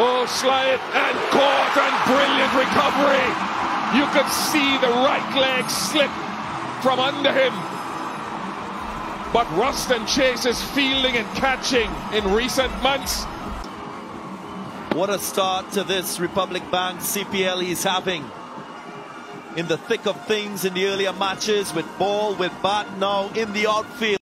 Oh, slide and caught and brilliant recovery. You could see the right leg slip from under him. But Roston Chase's fielding and catching in recent months. What a start to this Republic Bank CPL he's having. In the thick of things in the earlier matches with ball, with bat now in the outfield.